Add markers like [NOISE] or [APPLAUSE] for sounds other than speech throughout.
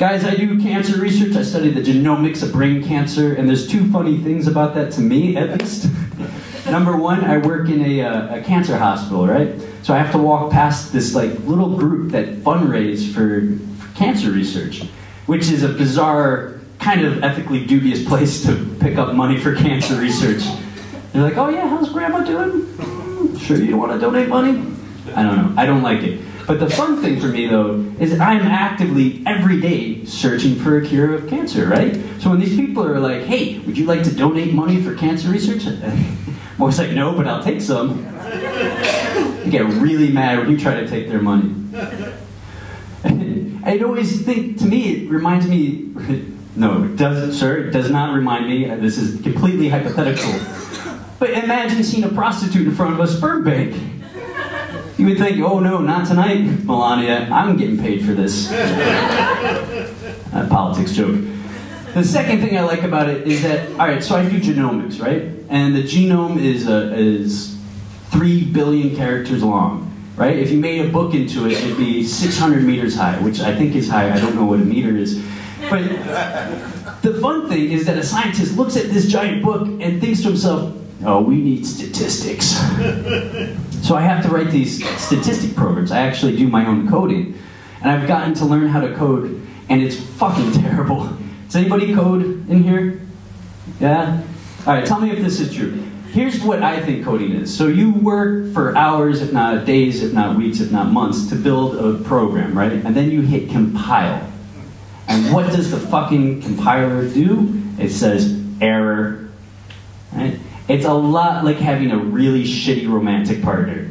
cancer research. I study the genomics of brain cancer, and there's two funny things about that to me, at least. [LAUGHS] Number one, I work in a, uh, a cancer hospital, right? So I have to walk past this like little group that fundraise for, for cancer research, which is a bizarre, kind of ethically dubious place to pick up money for cancer research. They're like, oh yeah, how's grandma doing? Hmm, Sure you don't want to donate money? I don't know. I don't like it. But the fun thing for me though is I'm actively every day searching for a cure of cancer, right? So when these people are like, hey, would you like to donate money for cancer research? [LAUGHS] I'm always like, no, but I'll take some. [LAUGHS] I get really mad when you try to take their money. [LAUGHS] I'd always think, to me, it reminds me, no, it doesn't, sir, it does not remind me. This is completely hypothetical. But imagine seeing a prostitute in front of a sperm bank. You would think, oh no, not tonight, Melania. I'm getting paid for this. [LAUGHS] A politics joke. The second thing I like about it is that, all right, so I do genomics, right? And the genome is, uh, is three billion characters long, right? If you made a book into it, it'd be 600 meters high, which I think is high. I don't know what a meter is. But [LAUGHS] the fun thing is that a scientist looks at this giant book and thinks to himself, oh, we need statistics. [LAUGHS] so I have to write these statistic programs. I actually do my own coding. And I've gotten to learn how to code, and it's fucking [LAUGHS] terrible. Does anybody code in here? Yeah? All right, tell me if this is true. Here's what I think coding is. So you work for hours, if not days, if not weeks, if not months, to build a program, right? And then you hit compile. And what does the fucking compiler do? It says error. It's a lot like having a really shitty romantic partner.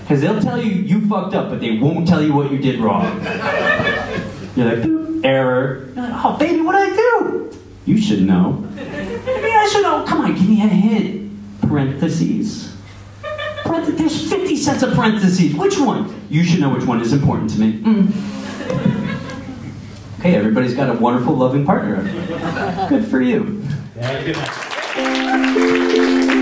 Because they'll tell you you fucked up, but they won't tell you what you did wrong. You're like, error. You're like, oh, baby, what did I do? You should know. I mean, I should know. Come on, give me a hint. Parentheses. Parenth- There's 50 sets of parentheses. Which one? You should know which one is important to me. Mm. Okay, everybody's got a wonderful, loving partner. Good for you. Yeah. Gracias.